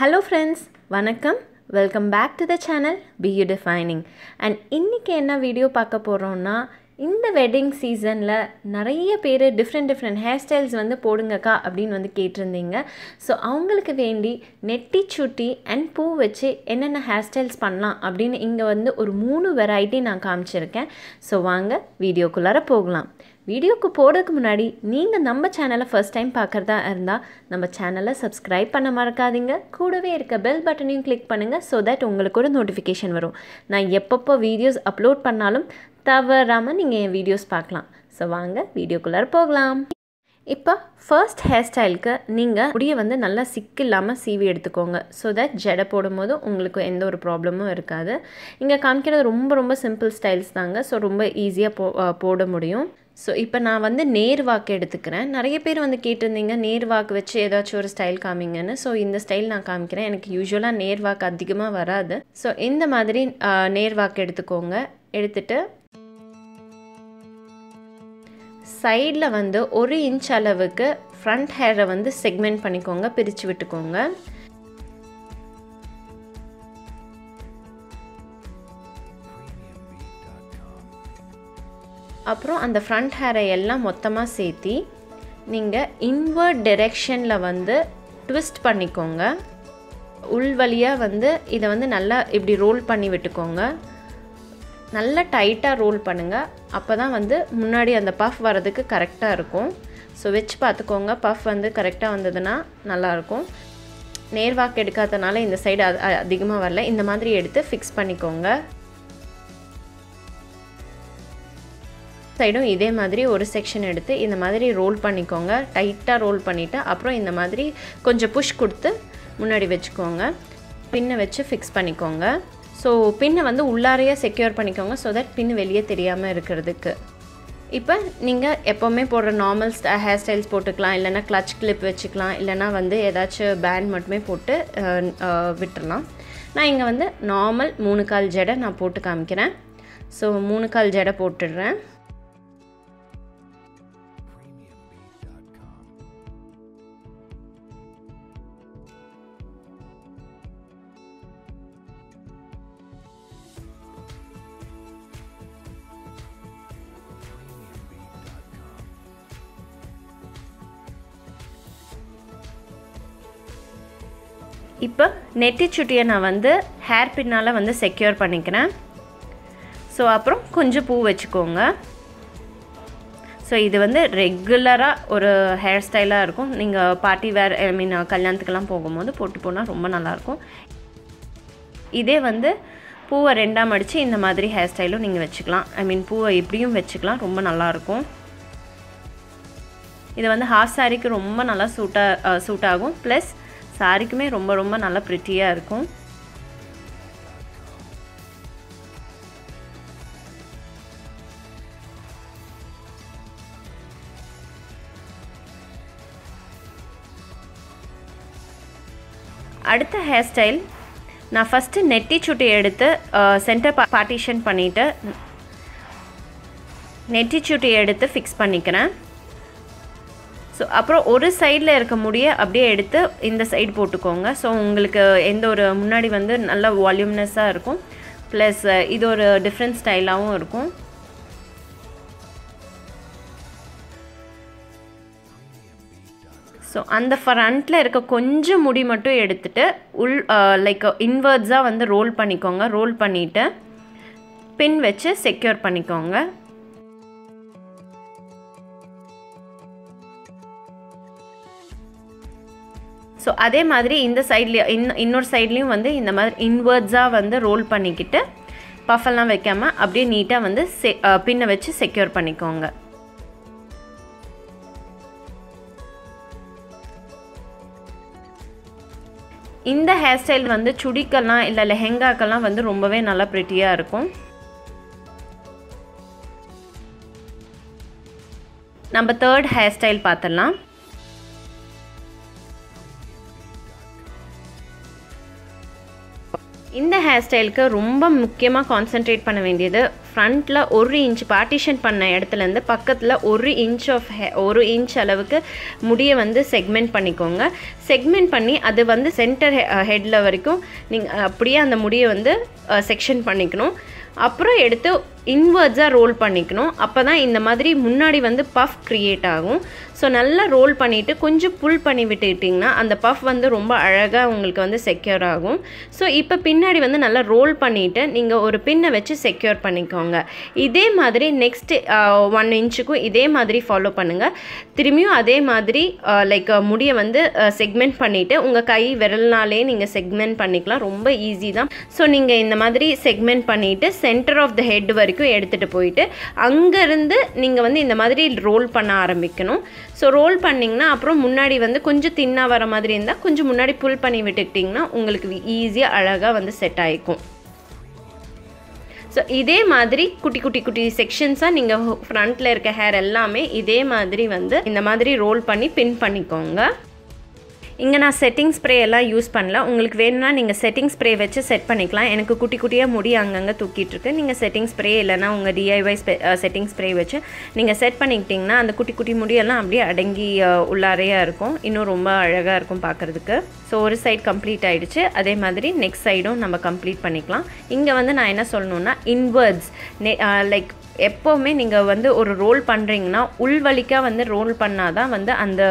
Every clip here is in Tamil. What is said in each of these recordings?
ஹலோ ஃப்ரெண்ட்ஸ் வணக்கம். Welcome back to the channel be you defining and இன்றைக்கி என்ன வீடியோ பார்க்க போகிறோன்னா இந்த வெட்டிங் சீசனில் நிறைய பேர் டிஃப்ரெண்ட் டிஃப்ரெண்ட் ஹேர் ஸ்டைல்ஸ் வந்து போடுங்கக்கா அப்படின்னு வந்து கேட்டிருந்தீங்க. ஸோ அவங்களுக்கு வேண்டி நெட்டி சுட்டி அண்ட் பூ வச்சு என்னென்ன ஹேர் ஸ்டைல்ஸ் பண்ணலாம் அப்படின்னு இங்கே வந்து ஒரு மூணு வெரைட்டி நான் காமிச்சிருக்கேன். ஸோ வாங்க வீடியோக்குள்ளார போகலாம். வீடியோக்கு போகிறதுக்கு முன்னாடி நீங்கள் நம்ம சேனலை ஃபர்ஸ்ட் டைம் பார்க்குறதா இருந்தால் நம்ம சேனலை சப்ஸ்கிரைப் பண்ண மறக்காதீங்க. கூடவே இருக்க பெல் பட்டனையும் கிளிக் பண்ணுங்கள் ஸோ தட் உங்களுக்கு ஒரு நோட்டிஃபிகேஷன் வரும். நான் எப்பப்போ வீடியோஸ் அப்லோட் பண்ணாலும் தவறாமல் நீங்கள் என் வீடியோஸ் பார்க்கலாம். ஸோ வாங்க வீடியோக்குள்ளார போகலாம். இப்போ ஃபர்ஸ்ட் ஹேர் ஸ்டைலுக்கு நீங்கள் முடியை வந்து நல்லா சிக்கு இல்லாமல் சீவி எடுத்துக்கோங்க. ஸோ தட் ஜடை போடும்போது உங்களுக்கு எந்த ஒரு ப்ராப்ளமும் இருக்காது. இங்கே காமிக்கிறது ரொம்ப ரொம்ப சிம்பிள் ஸ்டைல்ஸ் தாங்க. ஸோ ரொம்ப ஈஸியாக போ போட முடியும். ஸோ இப்போ நான் வந்து நேர் வாக்கு எடுத்துக்கிறேன். நிறைய பேர் வந்து கேட்டிருந்தீங்க நேர் வாக்கு வச்சு ஏதாச்சும் ஒரு ஸ்டைல் காமிங்கன்னு. ஸோ இந்த ஸ்டைல் நான் காமிக்கிறேன். எனக்கு யூஸ்வலாக நேர் வாக்கு அதிகமாக வராது. ஸோ இந்த மாதிரி நேர் வாக்கு எடுத்துக்கோங்க. எடுத்துட்டு சைடில் வந்து ஒரு இன்ச் அளவுக்கு ஃப்ரண்ட் ஹேரை வந்து செக்மெண்ட் பண்ணிக்கோங்க. பிரித்து விட்டுக்கோங்க. அப்புறம் அந்த ஃப்ரண்ட் ஹேரை எல்லாம் மொத்தமாக சேர்த்தி நீங்கள் இன்வர்ட் டெரெக்ஷனில் வந்து ட்விஸ்ட் பண்ணிக்கோங்க. உள் வழியாக வந்து இதை வந்து நல்லா இப்படி ரோல் பண்ணி விட்டுக்கோங்க. நல்லா டைட்டாக ரோல் பண்ணுங்கள் அப்போ தான் வந்து முன்னாடி அந்த பஃப் வரதுக்கு கரெக்டாக இருக்கும். ஸோ வச்சு பார்த்துக்கோங்க. பஃப் வந்து கரெக்டாக வந்ததுன்னா நல்லாயிருக்கும். நேர்வாக்கு எடுக்காதனால இந்த சைடு அதிகமாக வரல. இந்த மாதிரி எடுத்து ஃபிக்ஸ் பண்ணிக்கோங்க. சைடும் இதே மாதிரி ஒரு செக்ஷன் எடுத்து இந்த மாதிரி ரோல் பண்ணிக்கோங்க. டைட்டாக ரோல் பண்ணிவிட்டு அப்புறம் இந்த மாதிரி கொஞ்சம் புஷ் கொடுத்து முன்னாடி வச்சுக்கோங்க. பின்னை வச்சு ஃபிக்ஸ் பண்ணிக்கோங்க. ஸோ பின்னை வந்து உள்ளாரையே செக்யூர் பண்ணிக்கோங்க ஸோ தட் பின் வெளியே தெரியாமல் இருக்கிறதுக்கு. இப்போ நீங்கள் எப்போவுமே போடுற நார்மல் ஹேர் ஸ்டைல்ஸ் போட்டுக்கலாம். இல்லைனா கிளச் கிளிப் வச்சுக்கலாம். இல்லைனா வந்து ஏதாச்சும் பேண்ட் மட்டுமே போட்டு விட்டுடலாம் நான் இங்கே வந்து நார்மல் மூணு கால் ஜடை நான் போட்டு காமிக்கிறேன். ஸோ மூணு கால் ஜடை போட்டுடுறேன். இப்போ நெட்டி சுட்டியை நான் வந்து ஹேர் பின்னால் வந்து செக்யூர் பண்ணிக்கிறேன். ஸோ அப்புறம் கொஞ்சம் பூ வச்சுக்கோங்க. ஸோ இது வந்து ரெகுலராக ஒரு ஹேர் ஸ்டைலாக இருக்கும். நீங்கள் பார்ட்டி வேர் ஐ மீன் கல்யாணத்துக்கெல்லாம் போகும்போது போட்டு போனால் ரொம்ப நல்லாயிருக்கும். இதே வந்து பூவை ரெண்டாம் அடித்து இந்த மாதிரி ஹேர் ஸ்டைலும் நீங்கள் வச்சுக்கலாம். ஐ மீன் பூவை இப்படியும் வச்சுக்கலாம். ரொம்ப நல்லாயிருக்கும். இது வந்து ஹாஃப் சாரிக்கு ரொம்ப நல்லா சூட்டாக சூட் ஆகும். ப்ளஸ் சாரிக்குமே ரொம்ப ரொம்ப நல்லா ப்ரிட்டியாக இருக்கும். அடுத்த ஹேர் ஸ்டைல் நான் ஃபஸ்ட்டு நெட்டி சுட்டி எடுத்து சென்டர் பா பார்ட்டிஷன் பண்ணிவிட்டு நெட்டி சுட்டி எடுத்து ஃபிக்ஸ் பண்ணிக்கிறேன். ஸோ அப்புறம் ஒரு சைடில் இருக்க முடிய அப்படியே எடுத்து இந்த சைடு போட்டுக்கோங்க. ஸோ உங்களுக்கு எந்த ஒரு முன்னாடி வந்து நல்ல வால்யூம்னஸாக இருக்கும். ப்ளஸ் இது ஒரு டிஃப்ரெண்ட் ஸ்டைலாகவும் இருக்கும். ஸோ அந்த ஃப்ரண்ட்டில் இருக்க கொஞ்சம் முடி மட்டும் எடுத்துகிட்டு உள் லைக் இன்வர்ட்ஸாக வந்து ரோல் பண்ணிக்கோங்க. ரோல் பண்ணிவிட்டு பின் வச்சு செக்யூர் பண்ணிக்கோங்க. ஸோ அதே மாதிரி இந்த சைட்லேயும் இன் இன்னொரு சைட்லேயும் வந்து இந்த மாதிரி இன்வர்ட்ஸாக வந்து ரோல் பண்ணிக்கிட்டு பஃபெல்லாம் வைக்காமல் அப்படியே நீட்டாக வந்து செ பின்னை வச்சு செக்யூர் பண்ணிக்கோங்க. இந்த ஹேர் ஸ்டைல் வந்து சுடிக்கெல்லாம் இல்லை லெஹெங்காக்கெல்லாம் வந்து ரொம்பவே நல்லா ப்ரிட்டியாக இருக்கும். நம்ம தேர்ட் ஹேர் ஸ்டைல் பார்த்துடலாம். ஹேர் ஸ்டைலுக்கு ரொம்ப முக்கியமாக கான்சென்ட்ரேட் பண்ண வேண்டியது ஃப்ரண்ட்டில் ஒரு இன்ச் பார்ட்டிஷன் பண்ண இடத்துலேருந்து பக்கத்தில் ஒரு இன்ச் ஆஃப் ஹே ஒரு இன்ச் அளவுக்கு முடியை வந்து செக்மெண்ட் பண்ணிக்கோங்க. செக்மெண்ட் பண்ணி அது வந்து சென்டர் ஹெட்டில் வரைக்கும் நீங்கள் அப்படியே அந்த முடியை வந்து செக்ஷன் பண்ணிக்கணும். அப்புறம் எடுத்து இன்வர்ட்ஸாக ரோல் பண்ணிக்கணும். அப்போ தான் இந்த மாதிரி முன்னாடி வந்து பஃப் க்ரியேட் ஆகும். ஸோ நல்லா ரோல் பண்ணிவிட்டு கொஞ்சம் புல் பண்ணி விட்டுக்கிட்டிங்கன்னா அந்த பஃப் வந்து ரொம்ப அழகாக உங்களுக்கு வந்து செக்யூர் ஆகும். ஸோ இப்போ பின்னாடி வந்து நல்லா ரோல் பண்ணிவிட்டு நீங்கள் ஒரு பின்னை வச்சு செக்யூர் பண்ணிக்கோங்க. இதே மாதிரி நெக்ஸ்ட்டு ஒன் இன்ச்சுக்கும் இதே மாதிரி ஃபாலோ பண்ணுங்கள் திரும்பியும் அதே மாதிரி லைக் முடியை வந்து செக்மெண்ட் பண்ணிவிட்டு உங்கள் கை விரல்னாலே நீங்கள் செக்மெண்ட் பண்ணிக்கலாம். ரொம்ப ஈஸி தான். ஸோ நீங்கள் இந்த மாதிரி செக்மெண்ட் பண்ணிவிட்டு சென்டர் ஆஃப் த ஹெட் வரைக்கும் எடுத்துகிட்டு போயிட்டு அங்கேருந்து நீங்கள் வந்து இந்த மாதிரி ரோல் பண்ண ஆரம்பிக்கணும். ஸோ ரோல் பண்ணிங்கன்னா அப்புறம் முன்னாடி வந்து கொஞ்சம் தின்னாக வர மாதிரி இருந்தால் கொஞ்சம் முன்னாடி புல் பண்ணி விட்டுக்கிட்டிங்கன்னா உங்களுக்கு ஈஸியாக அழகாக வந்து செட் ஆகிக்கும் ஸோ இதே மாதிரி குட்டி குட்டி குட்டி செக்ஷன்ஸாக நீங்கள் ஃப்ரண்ட்டில் இருக்க ஹேர் எல்லாமே இதே மாதிரி வந்து இந்த மாதிரி ரோல் பண்ணி பின் பண்ணிக்கோங்க. இங்கே நான் செட்டிங் ஸ்ப்ரே எல்லாம் யூஸ் பண்ணல. உங்களுக்கு வேணும்னா நீங்கள் செட்டிங் ஸ்ப்ரே வச்சு செட் பண்ணிக்கலாம். எனக்கு குட்டி குட்டியாக முடி அங்கங்கே தூக்கிட்டு இருக்கு. நீங்கள் செட்டிங் ஸ்ப்ரே இல்லைனா உங்கள் டிஐஒய் செட்டிங் ஸ்ப்ரே வச்சு நீங்கள் செட் பண்ணிக்கிட்டிங்கன்னா அந்த குட்டி குட்டி முடியெல்லாம் அப்படியே அடங்கி உள்ளாரையாக இருக்கும். இன்னும் ரொம்ப அழகாக இருக்கும் பார்க்குறதுக்கு ஸோ ஒரு சைடு கம்ப்ளீட் ஆகிடுச்சு அதே மாதிரி நெக்ஸ்ட் சைடும் நம்ம கம்ப்ளீட் பண்ணிக்கலாம். இங்கே வந்து நான் என்ன சொல்லணுன்னா இன்வர்ட்ஸ் நெ லைக் எப்போவுமே நீங்கள் வந்து ஒரு ரோல் பண்ணுறீங்கன்னா உள்வலிக்காக வந்து ரோல் பண்ணால் தான் வந்து அந்த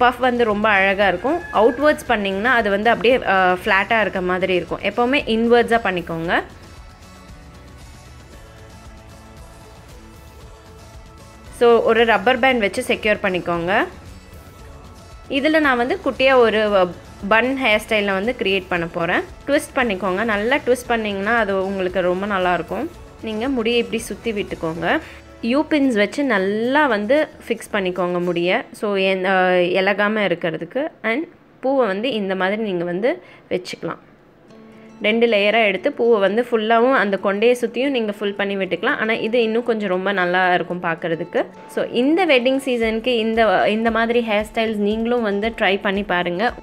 பஃப் வந்து ரொம்ப அழகாக இருக்கும். அவுட்வேர்ட்ஸ் பண்ணிங்கன்னா அது வந்து அப்படியே ஃப்ளாட்டாக இருக்க மாதிரி இருக்கும். எப்போவுமே இன்வேர்ட்ஸாக பண்ணிக்கோங்க. ஸோ ஒரு ரப்பர் பேண்ட் வச்சு செக்யூர் பண்ணிக்கோங்க. இதில் நான் வந்து குட்டியாக ஒரு பன் ஹேர் ஸ்டைலில் வந்து க்ரியேட் பண்ண போகிறேன் ட்விஸ்ட் பண்ணிக்கோங்க. நல்லா ட்விஸ்ட் பண்ணிங்கன்னா அது உங்களுக்கு ரொம்ப நல்லாயிருக்கும் நீங்கள் முடியை இப்படி சுற்றி விட்டுக்கோங்க. யூபின்ஸ் வச்சு நல்லா வந்து ஃபிக்ஸ் பண்ணிக்கோங்க முடியை. ஸோ இலகாமல் இருக்கிறதுக்கு அண்ட் பூவை வந்து இந்த மாதிரி நீங்கள் வந்து வச்சுக்கலாம். ரெண்டு லேயராக எடுத்து பூவை வந்து ஃபுல்லாகவும் அந்த கொண்டையை சுற்றியும் நீங்கள் ஃபுல் பண்ணி விட்டுக்கலாம். ஆனால் இது இன்னும் கொஞ்சம் ரொம்ப நல்லா இருக்கும் பார்க்குறதுக்கு. ஸோ இந்த வெட்டிங் சீசனுக்கு இந்த இந்த மாதிரி ஹேர் ஸ்டைல்ஸ் நீங்களும் வந்து ட்ரை பண்ணி பாருங்கள்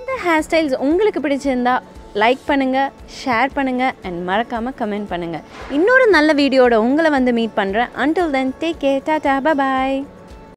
இந்த ஹேர் ஸ்டைல்ஸ் உங்களுக்கு பிடிச்சிருந்தா லைக் பண்ணுங்கள் ஷேர் பண்ணுங்கள் அண்ட் மறக்காமல் கமெண்ட் பண்ணுங்கள் இன்னொரு நல்ல வீடியோட உங்களை வந்து மீட் பண்ணுறேன் until then take care tata bye